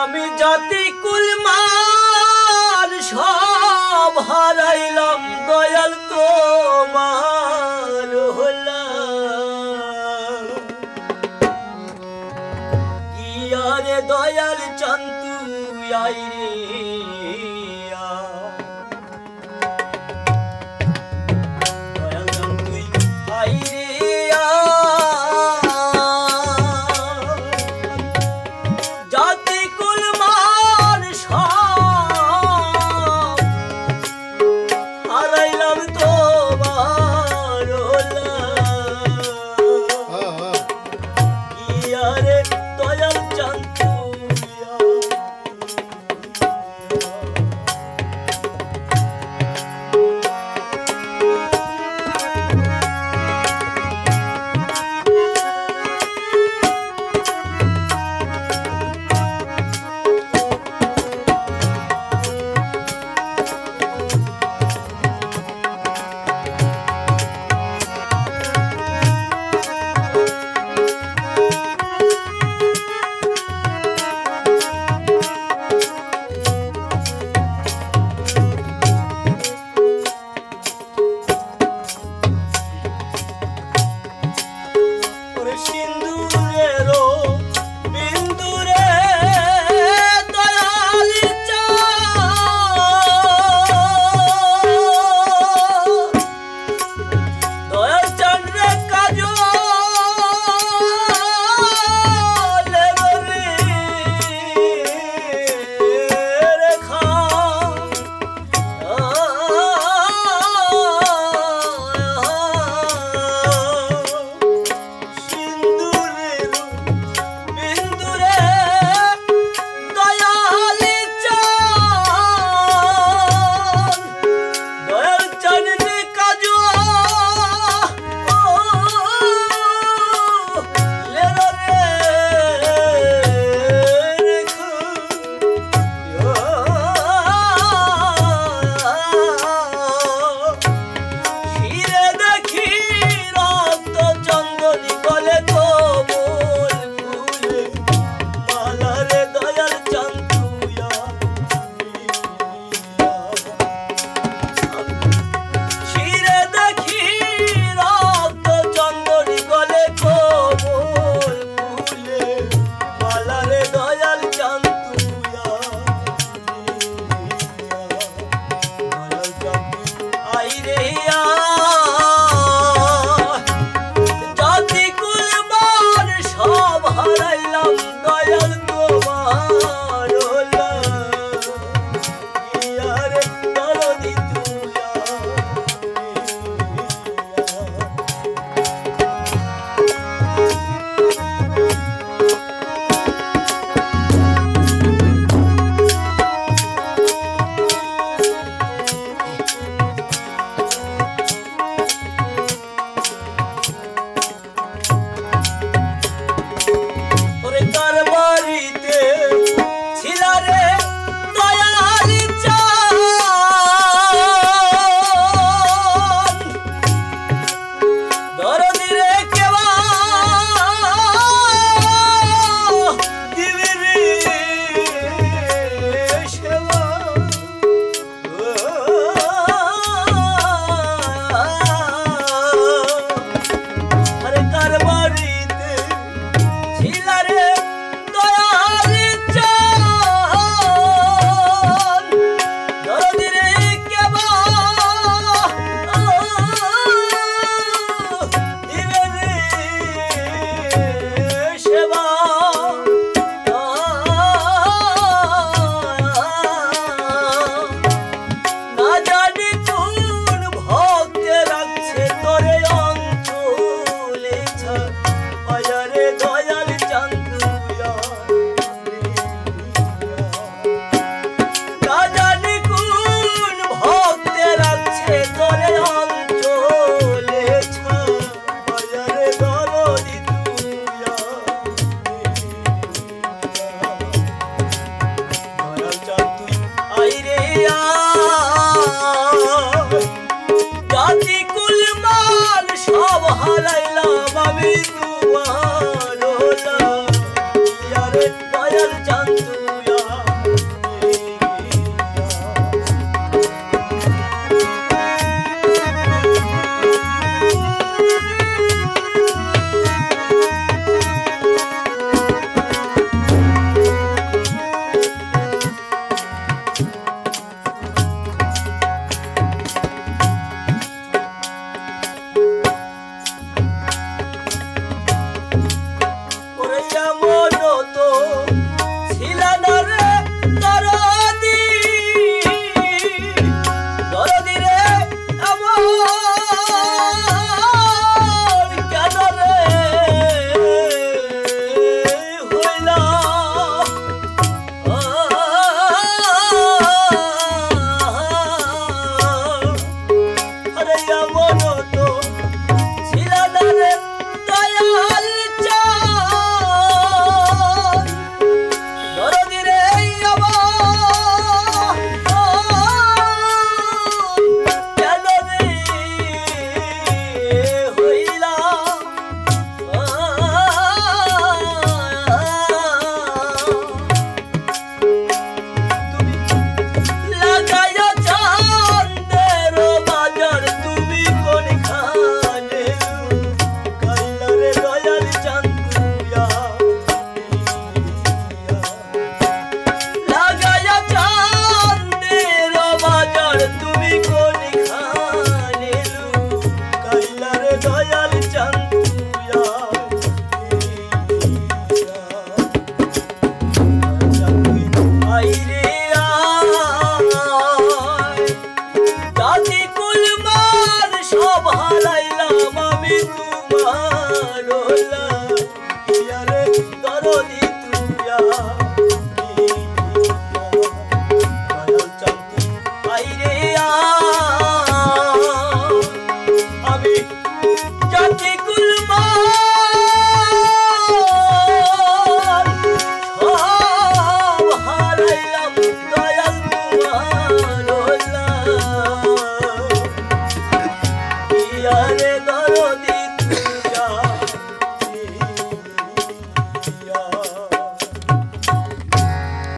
আমি জাতি কুলমার love